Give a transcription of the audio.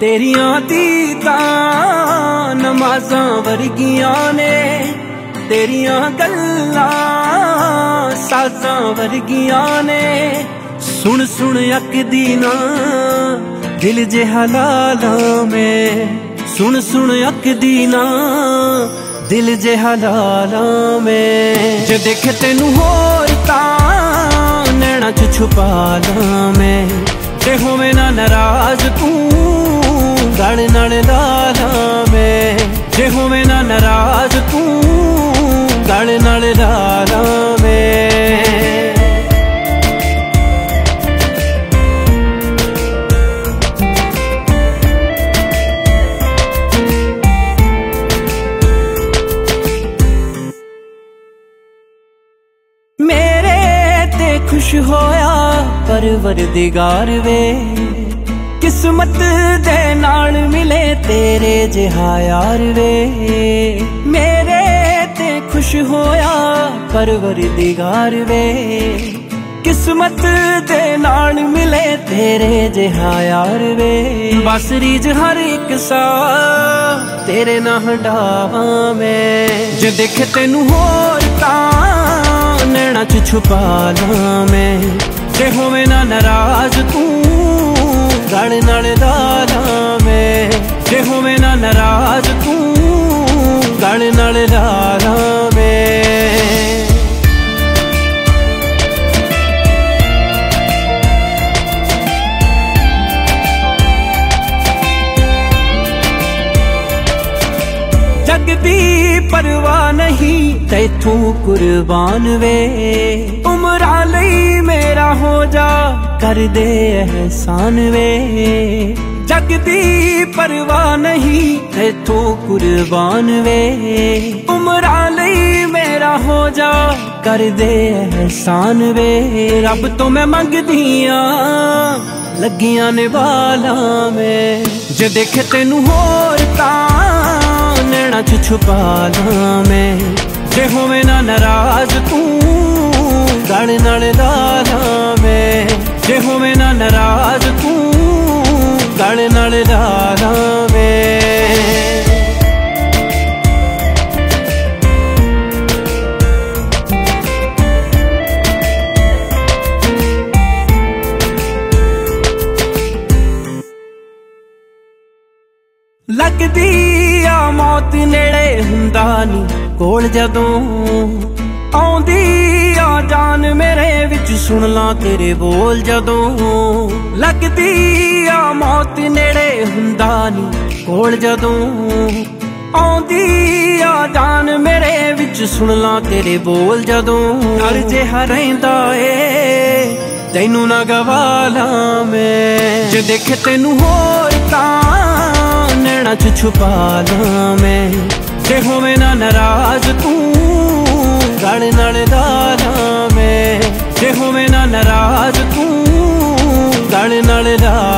ਤੇਰੀਆਂ ਦੀਦਾਂ ਨਮਾਜ਼ਾਂ ਵਰਗੀਆਂ ਨੇ। ਤੇਰੀਆਂ ਗੱਲਾਂ ਸਾਜ਼ਾਂ ਵਰਗੀਆਂ ਨੇ। ਸੁਣ ਸੁਣ ਅੱਕਦੀ ਨਾ, ਦਿਲ ਜੇ ਹਲਾਲਾਂ ਮੈਂ। ਸੁਣ ਸੁਣ ਅੱਕਦੀ ਨਾ, ਦਿਲ ਜੇ ਹਲਾਲਾਂ ਮੈਂ। ਜੇ ਦੇਖ ਤੈਨੂੰ ਹੋਰ ਤਾਂ ਨੈਣਾ ਚ ਛੁਪਾ ਲਾਂ ਮੈਂ। ਜੇ ਹੋਵੇਂ ਨਾ ਨਾਰਾਜ਼ ਤੂੰ ਗਲ ਨਾਲ ਲਾ ਲਾਂ ਜੇ ਹੋਵੇਂ ਨਾ ਨਾਰਾਜ਼ ਤੂੰ ਗਲ ਨਾਲ ਲਾ ਮੇਰੇ ਤੇ ਖੁਸ਼ ਹੋਇਆ ਪਰਵਰਦਿਗਾਰ ਵੇ। ਕਿਸਮਤ ਦੇ ਨਾਲ ਮਿਲੇ ਤੇਰੇ ਜਿਹਾ ਯਾਰ ਵੇ। ਮੇਰੇ ਤੇ ਖੁਸ਼ ਹੋਇਆ ਪਰਵਰਦਿਗਾਰ ਵੇ। ਕਿਸਮਤ ਦੇ ਨਾਲ ਮਿਲੇ ਤੇਰੇ ਜਿਹਾ ਯਾਰ ਵੇ। ਬਸ ਰੀਜ ਹਰ ਇੱਕ ਸਾ ਤੇਰੇ ਨਾਲ ਹੰਡਾਵਾਂ ਮੈਂ ਜੇ ਦੇਖ ਤੈਨੂੰ ਹੋਰ ਤਾਂ ਨੈਣਾ ਚ ਛੁਪਾ ਲਾਂ ਮੈਂ ਜੇ ਹੋਵੇਂ ਨਾ ਨਾਰਾਜ਼ ਤੂੰ ਗਲ ਨਾਲ ਲਾ ਲਾਂ ਮੈਂ ਜੇ ਹੋਵੇਂ ਨਾ ਨਾਰਾਜ਼ ਤੂੰ ਗਲ ਨਾਲ ਲਾ ਲਾਂ ਮੈਂ ਜਗ ਦੀ ਪਰਵਾਹ ਨਹੀਂ, ਤੈਥੋਂ ਕੁਰਬਾਨ ਵੇ। ਉਮਰਾਂ ਲਈ ਮੇਰਾ ਹੋ ਜਾ ਕਰ ਦੇ ਅਹਿਸਾਨ ਵੇ। ਜਗ ਦੀ ਪਰਵਾਹ ਨਹੀਂ ਤੈਥੋਂ ਕੁਰਬਾਨ ਵੇ। ਉਮਰਾਂ ਲਈ ਮੇਰਾ ਹੋ ਜਾ ਕਰ ਅਹਿਸਾਨ ਵੇ। ਰੱਬ ਤੋਂ ਮੈਂ ਮੰਗਦੀ ਆ ਲੱਗੀਆਂ ਨੇ ਵਾਲਾਂ ਮੈਂ ਜੇ ਦੇਖ ਤੈਨੂੰ ਹੋਰ ਤਾਂ ਨੈਣਾ ਚ ਛੁਪਾ ਲਾਂ ਮੈਂ ਜੇ ਹੋਵੇਂ ਨਾ ਨਾਰਾਜ਼ ਤੂੰ, ਗਲ ਨਾਲ ਲਾ ਹੋਵੇਂ ਨਾ ਨਾਰਾਜ਼ ਤੂੰ, ਗਲ ਨਾਲ ਲਾ ਲਾਂ ਲੱਗਦੀ ਆ ਮੌਤ ਨੇੜੇ ਹੁੰਦਾ ਨਹੀਂ ਕੋਲ ਜਦੋਂ ਵਿੱਚ ਸੁਣ ਲਾਂ ਤੇਰੇ ਬੋਲ ਜਦੋਂ ਲੱਗਦੀ ਆ ਮੌਤ ਨੇੜੇ ਹੁੰਦਾ ਨਹੀਂ ਕੋਲ ਜਦੋਂ ਆਉਂਦੀ ਆ ਜਾਨ ਮੇਰੇ ਵਿੱਚ ਸੁਣ ਲਾਂ ਤੇਰੇ ਬੋਲ ਜਦੋਂ ਹਰ ਜਿਹਾ ਰਹਿੰਦਾ ਏ, ਤੈਨੂੰ ਨਾ ਗਵਾਲਾ ਮੈਂ। ਜੇ ਦੇਖ ਤੈਨੂੰ ਹੋਰ ਤਾਂ ਨੈਣਾ ਚ ਛੁਪਾ ਲਾਂ ਮੈਂ। ਜੇ ਹੋਵੇਂ ਨਾ ਨਾਰਾਜ਼ ਤੂੰ, ਗਲ ਨਾਲ ਲਾ ਮੈਂ। ਜੇ ਹੋਵੇਂ ਨਾ ਨਾਰਾਜ਼ ਤੂੰ ਗਲ ਨਾਲ ਲਾ